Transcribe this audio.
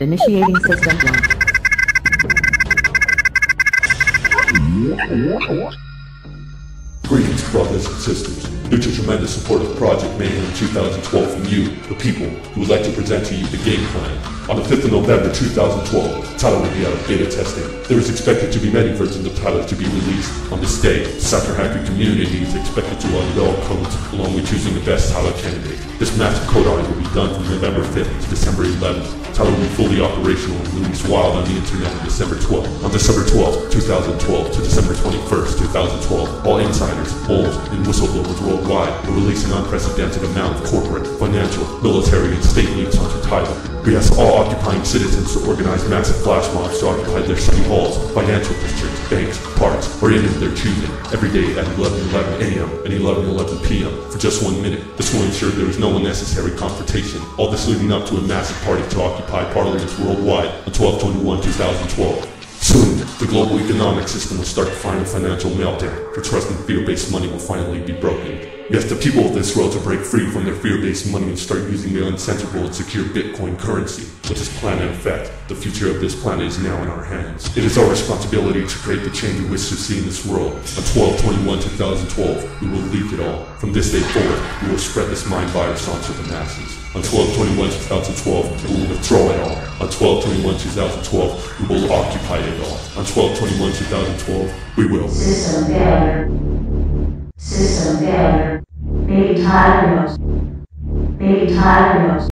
Initiating system launch. Greetings, brothers and sisters. Due to tremendous support of Project Mayhem 2012 from you, the people, we would like to present to you the game plan. On the 5th of November 2012, Tyler will be out of beta testing. There is expected to be many versions of Tyler to be released. On this day, Cypher Hacker community is expected to unveil codes along with choosing the best Tyler candidate. This massive code audit will be done from November 5th to December 11th. Tyler will be fully operational and released wild on the internet on December 12th. On December 12th, 2012 to December 21st, 2012, all insiders, bulls, and whistleblowers worldwide will release an unprecedented amount of corporate, financial, military, and state leaks onto Tyler. We ask all occupying citizens to organize massive flash mobs to occupy their city halls, financial districts, banks, parks, or any of their choosing, every day at 11:11 a.m. and 11:11 p.m. for just one minute. This will ensure there is no unnecessary confrontation. All this leading up to a massive party to occupy parliaments worldwide on 12/21/2012. The global economic system will start to find a financial meltdown. For trust and fear-based money will finally be broken. We ask the people of this world to break free from their fear-based money and start using their uncensorable and secure Bitcoin currency. With this plan in effect, the future of this planet is now in our hands. It is our responsibility to create the change we wish to see in this world. On 12-21-2012, we will leak it all. From this day forward, we will spread this mind virus onto the masses. On 12-21-2012, we will withdraw it all. On 12-21-2012, we will occupy it all. On 12-21-2012, we will. System failure. System failure. Knows. Baby Tyler knows.